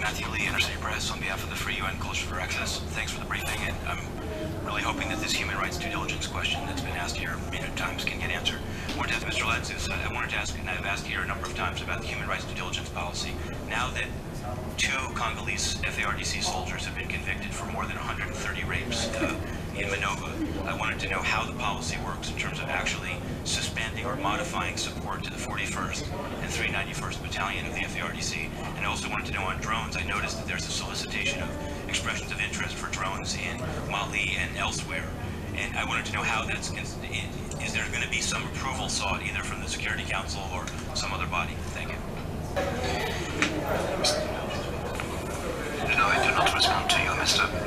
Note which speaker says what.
Speaker 1: Matthew Lee, Inner City Press, on behalf of the Free UN Culture for Access. Thanks for the briefing, and I'm really hoping that this human rights due diligence question that's been asked here many times can get answered. I wanted to ask Mr. Ladsous, uh, I wanted to ask, and I've asked here a number of times about the human rights due diligence policy. Now that two Congolese FARDC soldiers have been convicted for more than 130 rapes uh, in Minova, I wanted to know how the policy works in terms of actually suspending or modifying support to the 41st and 391st Battalion of the FARDC also wanted to know on drones, I noticed that there's a solicitation of expressions of interest for drones in Mali and elsewhere. And I wanted to know how that's, is there going to be some approval sought either from the Security Council or some other body? Thank you.
Speaker 2: No, I do not respond to you, Mr.